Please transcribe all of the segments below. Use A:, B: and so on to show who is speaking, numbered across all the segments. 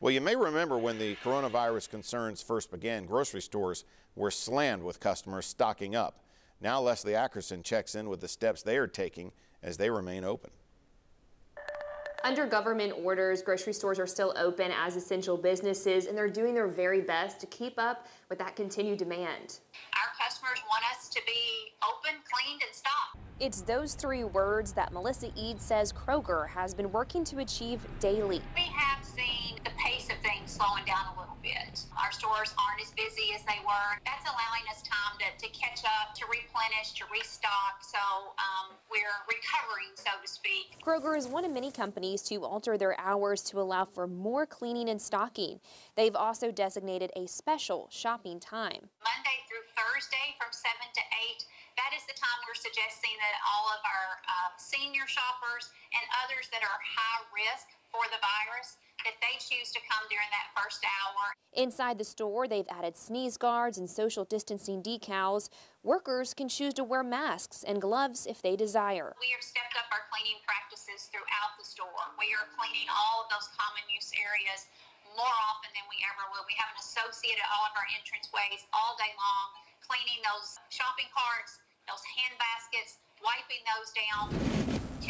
A: Well, you may remember when the coronavirus concerns first began, grocery stores were slammed with customers stocking up. Now Leslie Ackerson checks in with the steps they are taking as they remain open.
B: Under government orders, grocery stores are still open as essential businesses, and they're doing their very best to keep up with that continued demand.
C: Our customers want us to be open, cleaned, and stocked.
B: It's those three words that Melissa Eads says Kroger has been working to achieve daily.
C: We slowing down a little bit. Our stores aren't as busy as they were. That's allowing us time to, to catch up, to replenish, to restock. So um, we're recovering, so to speak.
B: Kroger is one of many companies to alter their hours to allow for more cleaning and stocking. They've also designated a special shopping time.
C: Monday through Thursday from 7 to 8 that is the time we're suggesting that all of our uh, senior shoppers and others that are high risk for the virus that they choose to come during that first hour.
B: Inside the store, they've added sneeze guards and social distancing decals. Workers can choose to wear masks and gloves if they desire.
C: We have stepped up our cleaning practices throughout the store. We are cleaning all of those common use areas more often than we ever will. We have an associate at all of our entranceways all day long, cleaning those shopping carts, those hand baskets, wiping those down.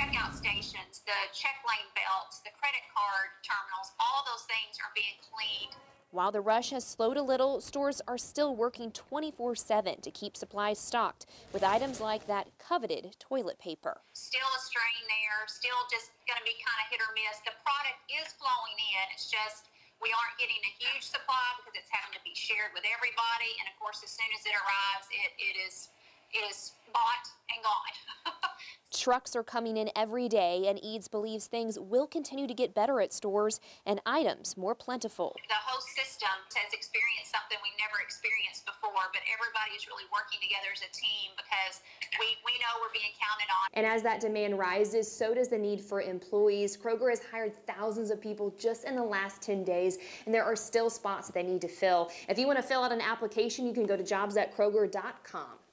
C: Checkout stations, the check lane belts, the credit card terminals, all those things are being cleaned.
B: While the rush has slowed a little, stores are still working 24 7 to keep supplies stocked with items like that coveted toilet paper.
C: Still a strain there, still just going to be kind of hit or miss. The product is flowing in, it's just we aren't getting a huge supply because it's having to be shared with everybody. And of course, as soon as it arrives, it, it is is bought and gone.
B: Trucks are coming in every day, and Eads believes things will continue to get better at stores and items more plentiful.
C: The whole system has experienced something we've never experienced before, but everybody is really working together as a team because we, we know we're being counted on.
B: And as that demand rises, so does the need for employees. Kroger has hired thousands of people just in the last 10 days, and there are still spots that they need to fill. If you want to fill out an application, you can go to jobs at Kroger.com.